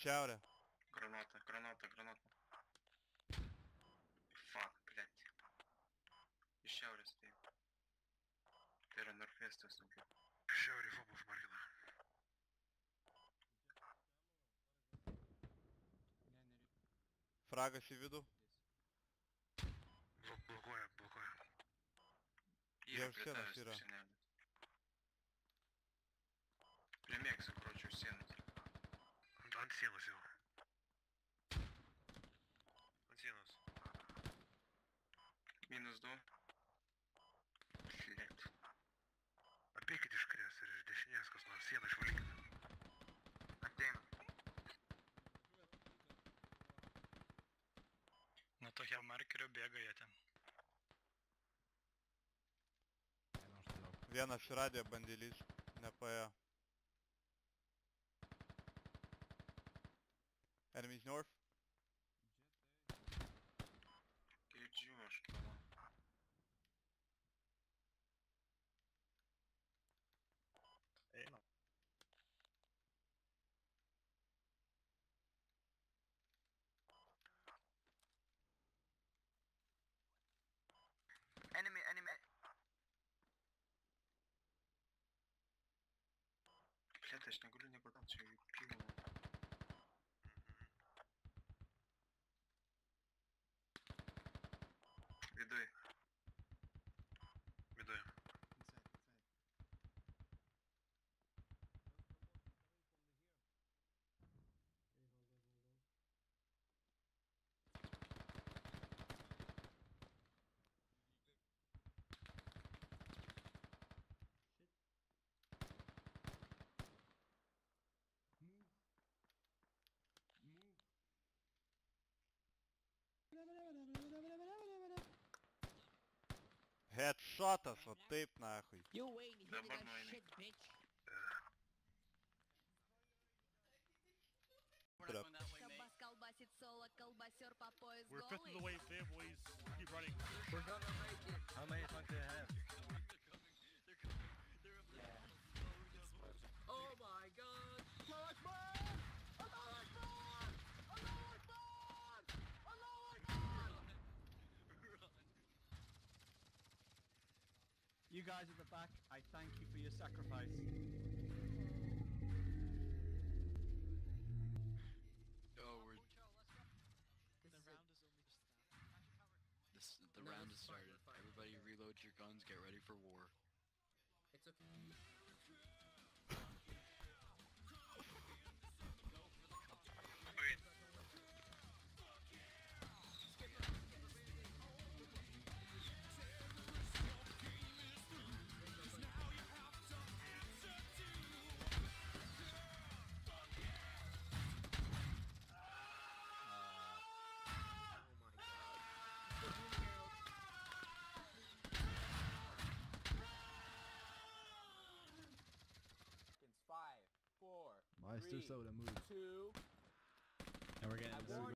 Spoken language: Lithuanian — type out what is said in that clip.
Šiaurė. Granata, granata, granata. Fuck, blėt. Iš šiaurės taip. Tai yra Norfestas daugiau. Šiaurė fobų užmargina. Fragas į vidų. Bl blokuoja, blokuoja. Jie už sienos yra. Prie Meksiko, kročių sienos. Ant, sienos jau. Ant sienos. Minus 2. Šlėt. Apėkit iš kairės ir iš dešinės kas nors sieną išvalykit. Ateina. Nuo tokio markerio bėga jie ten. Vienas radiją bandylys. Nepaėjo. North. Enemy, enemy. entonces. Хедшота, вот тейп нахуй. Трэп. Колбас колбасит соло, колбасер по пояс голый. We're fifth of the way, boys. Keep running. We're gonna make it. How many fun do you have? You guys at the back, I thank you for your sacrifice. Oh, oh we're This is a- this the round has started. Everybody reload your guns, get ready for war. It's okay. Leicester Three, soda move. Two. And we're getting